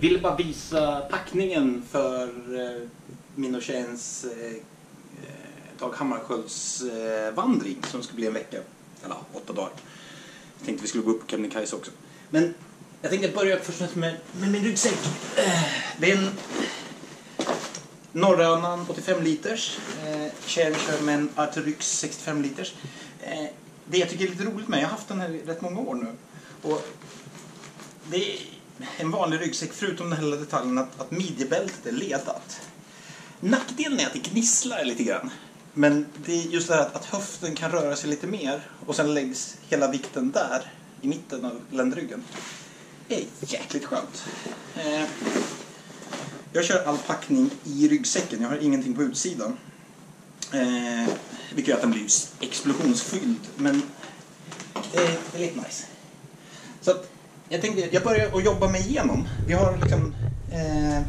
ville bara visa packningen för eh, min och tjejens eh, eh, Dag Hammarskjölds vandring som ska bli en vecka, eller ja, åtta dagar. Jag tänkte vi skulle gå upp på Kebnekaise också. Men jag tänkte börja först med, med min ryggsäck. Det är en Norrönan 85 liters. Tjejen kör med en Arteryx 65 liters. Det jag tycker är lite roligt med, jag har haft den här i rätt många år nu. Och det är en vanlig ryggsäck förutom den här lilla detaljen att, att midjebältet är ledat. Nackdelen är att det gnisslar lite grann. Men det är just det här att, att höften kan röra sig lite mer och sen läggs hela vikten där i mitten av ländryggen. Det är jäkligt skönt. Eh, jag kör all packning i ryggsäcken. Jag har ingenting på utsidan. Eh, vilket gör att den blir explosionsfylld. Men det är, det är lite nice. Så att jag tänkte, jag börjar att jobba mig igenom. Vi har liksom... Eh,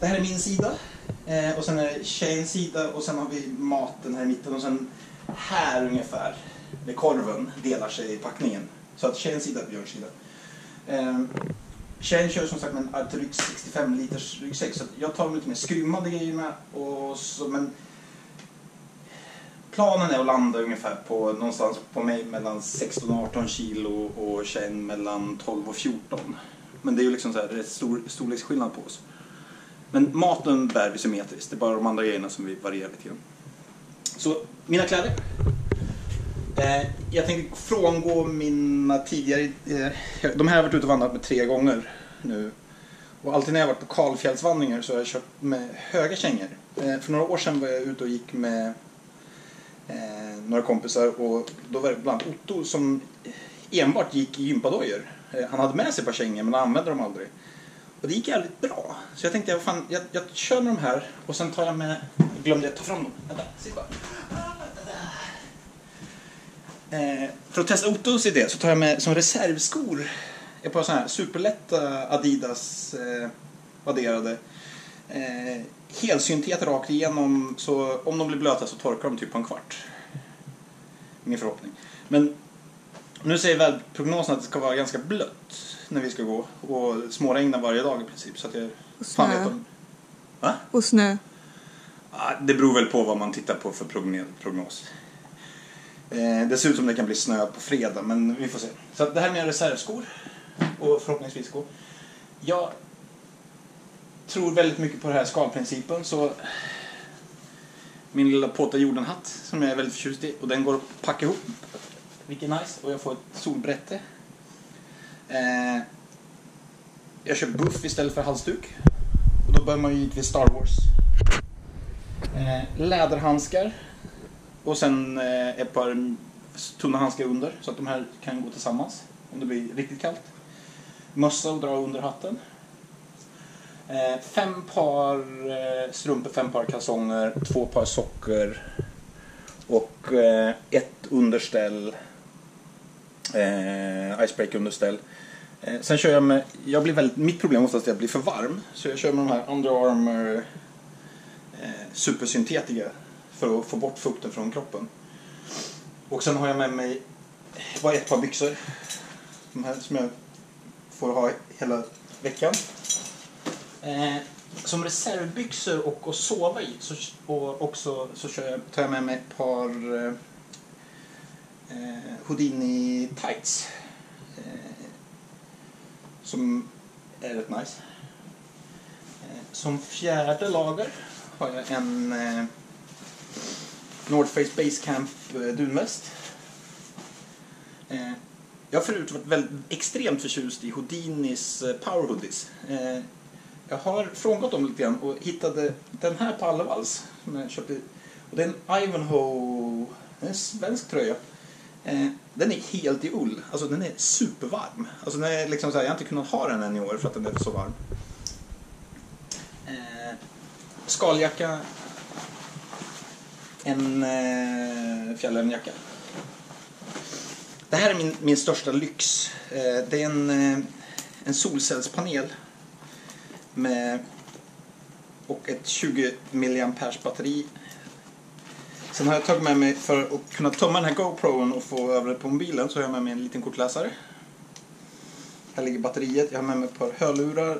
det här är min sida. Eh, och sen är det tjejens sida och sen har vi maten här i mitten och sen här ungefär, där korven, delar sig i packningen. Så att tjejens sida är Björns sida. Eh, tjejen kör som sagt med en Arterix 65 liters ryggsäck så jag tar de lite mer skrymmande grejerna och så, men Planen är att landa ungefär på någonstans på mig mellan 16 och 18 kilo och tjejen mellan 12 och 14. Men det är ju liksom så här, rätt stor storleksskillnad på oss. Men maten bär vi symmetriskt, det är bara de andra grejerna som vi varierar lite grann. Så, mina kläder. Eh, jag tänkte frångå mina tidigare... Eh, de här har jag varit ute och vandrat med tre gånger nu. Och alltid när jag har varit på kalfjällsvandringar så har jag kört med höga kängor. Eh, för några år sedan var jag ute och gick med eh, några kompisar och då var det bland annat Otto som enbart gick i gympadojor. Eh, han hade med sig ett par kängor men han använde dem aldrig. Och det gick jävligt bra. Så jag tänkte, jag, fan, jag, jag kör med de här och sen tar jag med... Jag glömde jag ta fram dem. Vänta, sitt bara. Eh, för att testa Ottos idé så tar jag med som reservskor ett par sådana här superlätta Adidas eh, vadderade. Eh, helsyntet rakt igenom så om de blir blöta så torkar de typ på en kvart. Min förhoppning. Men nu säger väl prognosen att det ska vara ganska blött när vi ska gå och småregna varje dag i princip så att jag Och fan snö. vet om... Va? Och snö. Ja, det beror väl på vad man tittar på för prognos. Eh, det ser ut som det kan bli snö på fredag, men vi får se. Så det här är mina reservskor och förhoppningsvis gå. Jag tror väldigt mycket på den här skalprincipen, så min lilla Påta Jorden-hatt som jag är väldigt förtjust i och den går att packa ihop. Vilket är nice. Och jag får ett solbrätte. Eh, jag kör buff istället för halsduk. Och då bör man ju givetvis Star Wars. Eh, läderhandskar. Och sen eh, ett par tunna handskar under så att de här kan gå tillsammans om det blir riktigt kallt. Mössa och dra under hatten. Eh, fem par eh, strumpor, fem par kalsonger, två par socker och eh, ett underställ. Eh, icebreaker underställ. Eh, sen kör jag med, jag blir väldigt, mitt problem är oftast att jag blir för varm. Så jag kör med de här Under Armour eh, supersyntetiska för att få bort fukten från kroppen. Och sen har jag med mig bara ett par byxor. De här som jag får ha hela veckan. Eh, som reservbyxor och att sova i så, och också så kör jag, tar jag med mig ett par eh, eh, Houdini tights. Eh, som är rätt nice. Eh, som fjärde lager har jag en eh, North Face Basecamp eh, dunväst. Eh, jag har förut varit väldigt extremt förtjust i Houdinis eh, Power Hoodies. Eh, jag har frångått dem lite grann och hittade den här på Allevals som jag köpte. Och det är en Ivanhoe, det är en svensk tröja. Eh, den är helt i ull, alltså den är supervarm. Alltså den är liksom så här, jag har inte kunnat ha den än i år för att den är så varm. Eh, skaljacka. En eh, fjällrävenjacka. Det här är min, min största lyx. Eh, det är en, eh, en solcellspanel med och ett 20 mAh batteri. Sen har jag tagit med mig, för att kunna tömma den här GoPro'n och få över det på mobilen, så har jag med mig en liten kortläsare. Här ligger batteriet. Jag har med mig ett par hörlurar.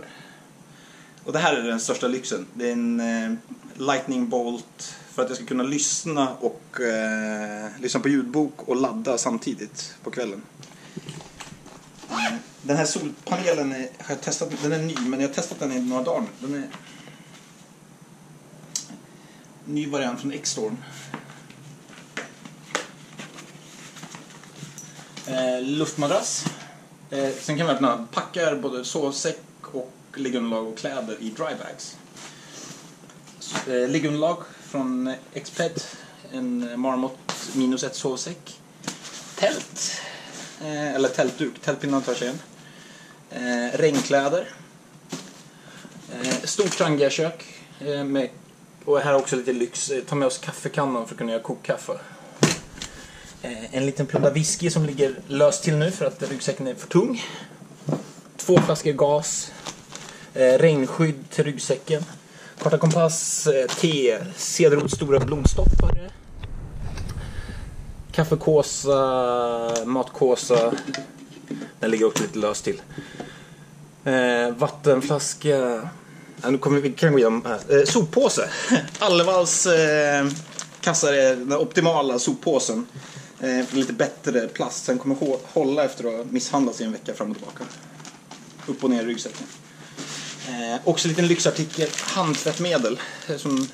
Och det här är den största lyxen. Det är en eh, Lightning Bolt för att jag ska kunna lyssna och eh, lyssna på ljudbok och ladda samtidigt på kvällen. Den här solpanelen är, har jag testat, den är ny men jag har testat den i några dagar nu. Den är ny variant från X-Storm. Eh, luftmadrass. Eh, sen kan vi öppna, packar både sovsäck och liggunderlag och kläder i drybags. Eh, liggunderlag från Exped, en Marmot minus ett sovsäck. Tält, eh, eller tältduk, tältpinnar tar sig igen. Eh, regnkläder. Eh, stort trangiakök eh, med och här också lite lyx. Eh, Ta med oss kaffekannan för att kunna göra kokkaffe. Eh, En liten plunta whisky som ligger löst till nu för att ryggsäcken är för tung. Två flaskor gas. Eh, Regnskydd till ryggsäcken. Karta kompass, eh, te, cederrot stora blomstoppare. Kaffekåsa, matkåsa. Den ligger också lite löst till. Eh, vattenflaska. Ja, nu kommer vi, vi kan gå igenom här. Eh, soppåse. Allevals eh, kassar är den optimala soppåsen. Eh, lite bättre plast. Den kommer hålla efter att ha misshandlats i en vecka fram och tillbaka. Upp och ner i ryggsäcken. Eh, också en liten lyxartikel. Handtvättmedel. eh, Som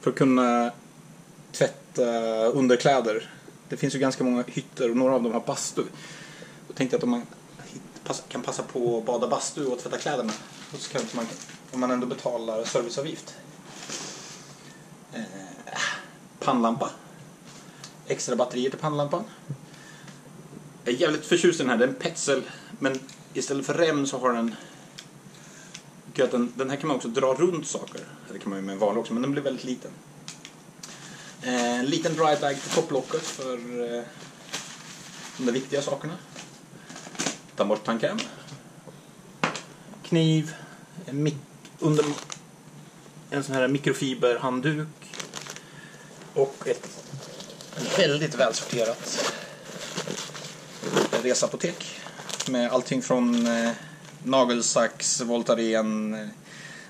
för att kunna tvätta underkläder. Det finns ju ganska många hytter och några av dem har bastu. Tänkte jag att om man kan passa på att bada bastu och tvätta kläderna. Och så kanske man, om man ändå betalar serviceavgift. Eh, pannlampa. Extra batterier till pannlampan. Jag är jävligt förtjust i den här. Det är en Petzl. Men istället för rem så har den... Den, den här kan man också dra runt saker. Det kan man ju med en vanlig också, men den blir väldigt liten. Eh, En liten drybag till topplocket för eh, de där viktiga sakerna. Tandborsttandkräm. Kniv. En, mik- under, en sån här mikrofiberhandduk. Och ett väldigt välsorterat resapotek. Med allting från eh, nagelsax, Voltaren, eh,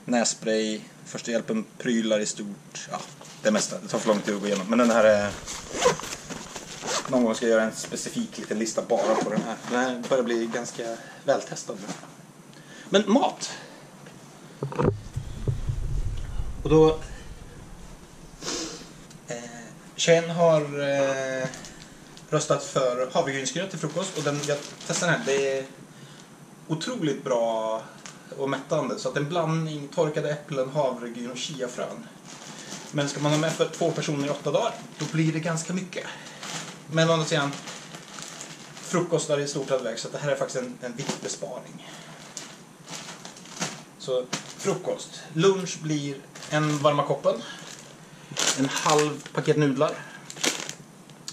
nässpray, första hjälpen-prylar i stort. Ja, det mesta. Det tar för lång tid att gå igenom. Men den här är... Någon gång ska jag göra en specifik liten lista bara på den här. Den här börjar bli ganska vältestad nu. Men mat! Och då... Eh, har eh, röstat för havregrynsgröt till frukost och den, jag testar den här. Det är otroligt bra och mättande. Så att en blandning torkade äpplen, havregryn och chiafrön. Men ska man ha med för två personer i åtta dagar, då blir det ganska mycket. Men å andra sidan, frukostar i stort väg så det här är faktiskt en, en viktbesparing. Så frukost. Lunch blir en varma koppen. En halv paket nudlar.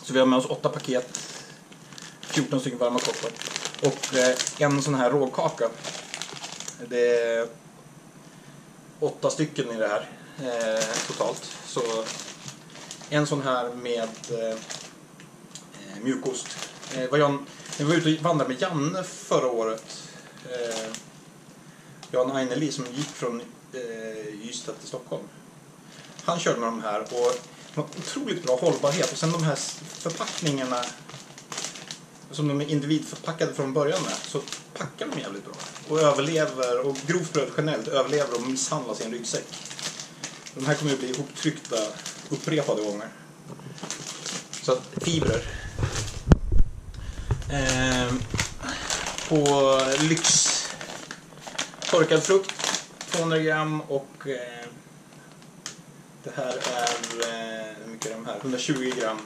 Så vi har med oss åtta paket. 14 stycken varma koppar. Och eh, en sån här rågkaka. Det är åtta stycken i det här eh, totalt. Så en sån här med eh, mjukost. Eh, var Jan, jag var ute och vandrade med Janne förra året. Eh, Jan Aineli som gick från eh, Ystad till Stockholm. Han körde med de här och de har otroligt bra hållbarhet. Och sen de här förpackningarna som de är individförpackade från början med så packar de jävligt bra. Och överlever, och grovt bröd generellt överlever och misshandlas i en ryggsäck. De här kommer ju bli ihoptryckta upprepade gånger. Så att fibrer. Ehm, på lyx torkad frukt 200 gram och eh, det här är, eh, hur mycket är de här? 120 gram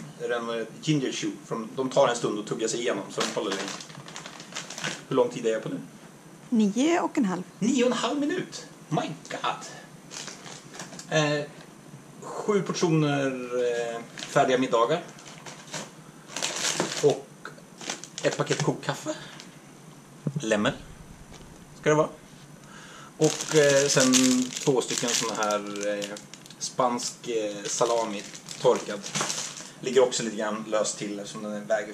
Ginger Chew. Från, de tar en stund att tugga sig igenom så de håller länge. Hur lång tid är jag på nu? Nio och en halv. Nio och en halv minut! My God! Eh, sju portioner eh, färdiga middagar. Och ett paket kokkaffe. Lämmel. Ska det vara. Och eh, sen två stycken såna här eh, spansk eh, salami torkad. Ligger också lite grann löst till eftersom den är väg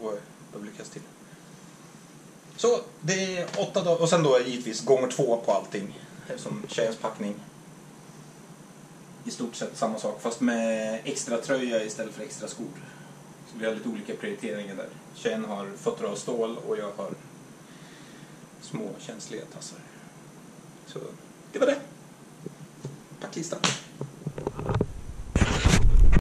och lyckas till. Så det är åtta dagar och sen då givetvis gånger två på allting. Som tjejens packning. I stort sett samma sak fast med extra tröja istället för extra skor vi har lite olika prioriteringar där. Tjejen har fötter av stål och jag har små känsliga tassar. Så det var det. Pakistan.